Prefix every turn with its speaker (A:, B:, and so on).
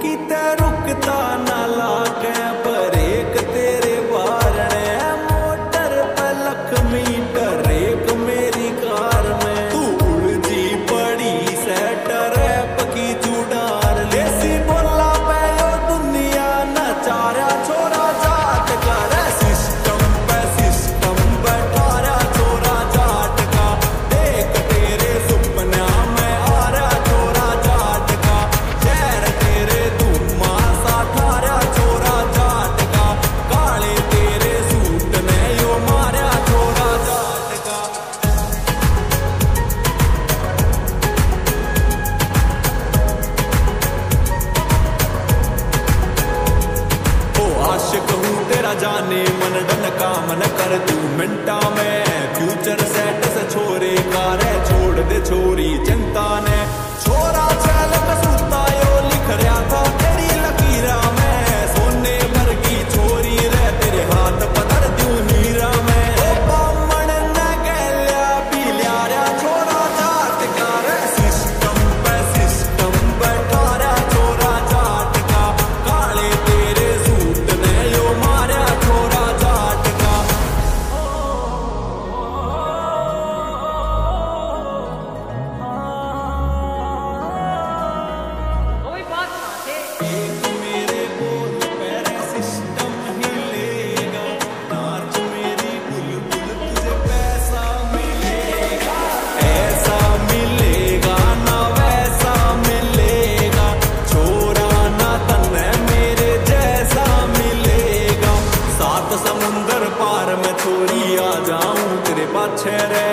A: ਕਿਤੇ ਰੁਕਦਾ ਨਾ ਲਾਗੇ ਪਰ। जाने मन डन का मन कर तू मिनटा में फ्यूचर से head